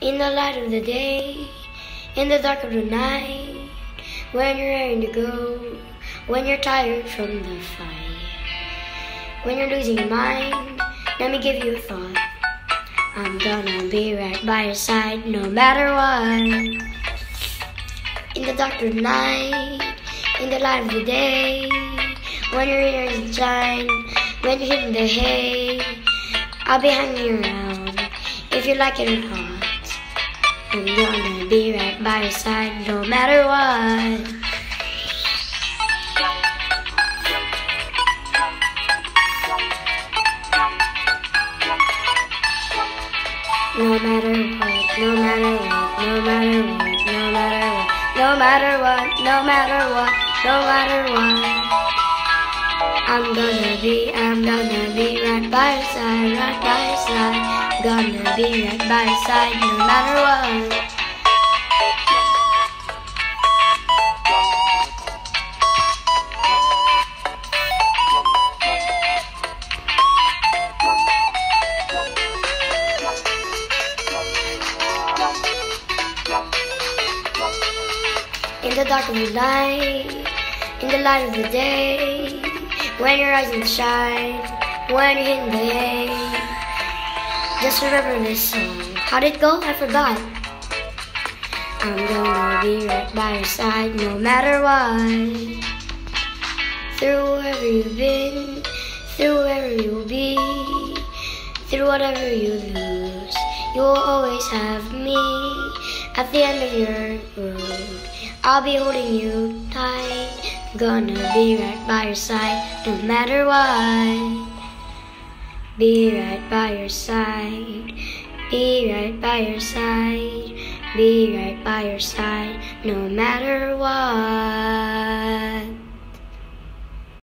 In the light of the day, in the dark of the night, when you're ready to go, when you're tired from the fight, when you're losing your mind, let me give you a thought. I'm gonna be right by your side no matter what. In the dark of the night, in the light of the day, when your ears shine, when you're hitting the hay, I'll be hanging around if you like it or not. I'm gonna be right by your side no matter what. No matter what, no matter what, no matter what, no matter what, no matter what, no matter what, no matter what. I'm gonna be, I'm gonna be right by your side, right by your side. Gonna be right by your side no matter what. In the dark of the night, in the light of the day, when your eyes don't shine, when you're hitting the hay. Just remember this song. How'd it go? I forgot. I'm gonna be right by your side no matter what. Through wherever you've been, through wherever you'll be, through whatever you lose, you'll always have me at the end of your road. I'll be holding you tight, gonna be right by your side no matter what. Be right by your side. Be right by your side. Be right by your side, no matter what.